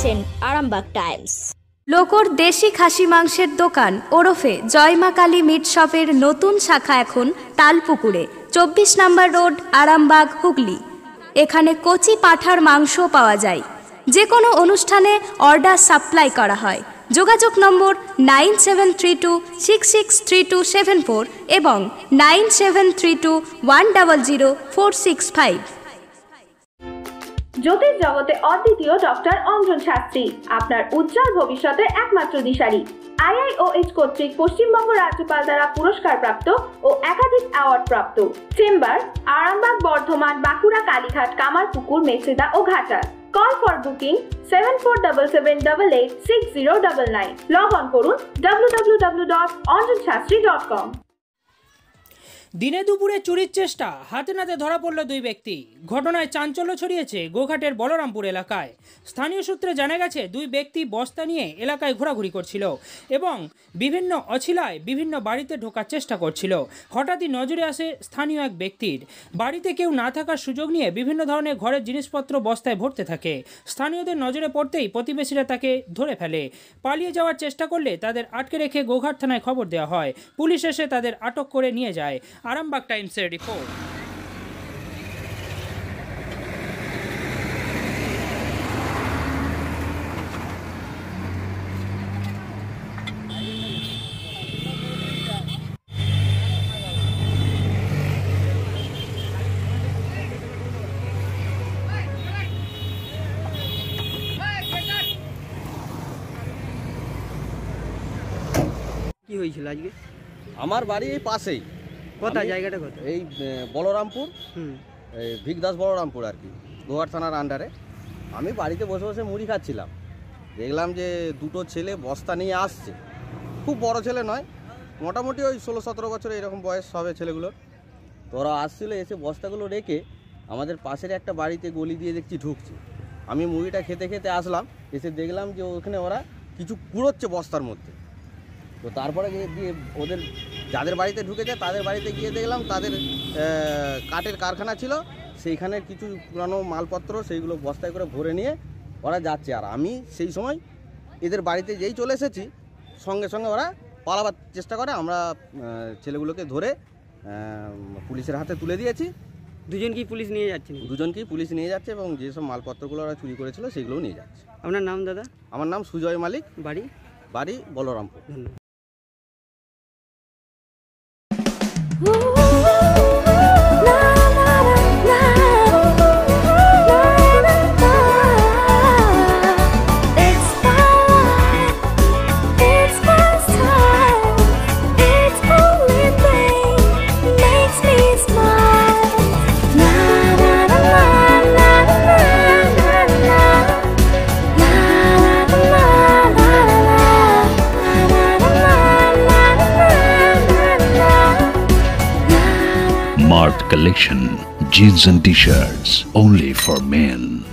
Arambagh Times. লোকর দেশি খাসি মাংসের দোকান ওরফে জয়মা কালী মিট শপের নতুন শাখা এখন তালপুকুরে, চব্বিশ নম্বর রোড, আরামবাগ, হুগলি। এখানে কচি পাঠার মাংস পাওয়া যায়। যে কোনো অনুষ্ঠানে অর্ডার সাপ্লাই করা হয়। যোগাযোগ নম্বর nine seven three two six six three two seven four এবং nine seven three two one double zero four six five. জ্যোতিষ জগতে অদ্বিতীয় ডক্টর অঞ্জন শাস্ত্রী। আপনার উজ্জ্বল ভবিষ্যতের একমাত্র দিশারি। আইআইওএইচ কর্তৃক পশ্চিমবঙ্গ রাজ্যপাল দ্বারা পুরস্কার প্রাপ্ত ও একাধিক অ্যাওয়ার্ড প্রাপ্ত chamber, Arambagh, Bardhaman, Bankura, Kalighat, Kamarpukur, Mecheda O Ghatal. Call for booking seven four double seven double eight six zero double nine log on করুন W W W dot Anjan Shastri dot com দিনে দুপুরে চুরির চেষ্টা, হাতে নাতে ধরা পড়ল দুই ব্যক্তি। ঘটনায় চাঞ্চল্য ছড়িয়েছে গোঘাটের বলরামপুর এলাকায়। স্থানীয় সূত্রে জানা গেছে, দুই ব্যক্তি বস্তা নিয়ে এলাকায় ঘোরাঘুরি করছিল এবং বিভিন্ন অছিলায় বিভিন্ন বাড়িতে ঢোকার চেষ্টা করছিল। হঠাৎই নজরে আসে স্থানীয় এক ব্যক্তির। বাড়িতে কেউ না থাকার সুযোগ নিয়ে বিভিন্ন ধরনের ঘরের জিনিসপত্র বস্তায় ভরতে থাকে। স্থানীয়দের নজরে পড়তেই প্রতিবেশীরা তাকে ধরে ফেলে। পালিয়ে যাওয়ার চেষ্টা করলে তাদের আটকে রেখে গোঘাট থানায় খবর দেওয়া হয়। পুলিশ এসে তাদের আটক করে নিয়ে যায়। আরামবাগ টাইমসের রিপোর্ট কি হয়েছিল আজকে আমার বাড়ি এই পাশেই কোথায়? জায়গাটা কোথায়? এই বলরামপুর। এই ভিকদাস বলরামপুর আর কি গোহাট থানার আন্ডারে আমি বাড়িতে বসে বসে মুড়ি খাচ্ছিলাম। দেখলাম যে দুটো ছেলে বস্তা নিয়ে আসছে। খুব বড় ছেলে নয় মোটামুটি ওই ষোলো সতেরো বছর এরকম বয়স হবে ছেলেগুলোর। তো ওরা আসছিল এসে বস্তাগুলো রেখে আমাদের পাশের একটা বাড়িতে গলি দিয়ে দেখছি ঢুকছে। আমি মুড়িটা খেতে খেতে আসলাম এসে দেখলাম যে ওখানে ওরা কিছু কুড়োচ্ছে বস্তার মধ্যে। তো তারপরে গিয়ে গিয়ে ওদের যাদের বাড়িতে ঢুকেছে তাদের বাড়িতে গিয়ে দেখলাম তাদের কাঠের কারখানা ছিল। সেইখানে কিছু পুরানো মালপত্র সেইগুলো বস্তায় করে ভরে নিয়ে ওরা যাচ্ছে। আর আমি সেই সময় এদের বাড়িতে যেই চলে এসেছি সঙ্গে সঙ্গে ওরা পালাবার চেষ্টা করে। আমরা ছেলেগুলোকে ধরে পুলিশের হাতে তুলে দিয়েছি। দুজনকেই পুলিশ নিয়ে যাচ্ছে? দুজনকেই পুলিশ নিয়ে যাচ্ছে এবং যেসব মালপত্রগুলো ওরা চুরি করেছিল সেগুলোও নিয়ে যাচ্ছে। আপনার নাম দাদা? আমার নাম সুজয় মালিক। বাড়ি? বাড়ি Balarampur. art collection, jeans and t-shirts only for men.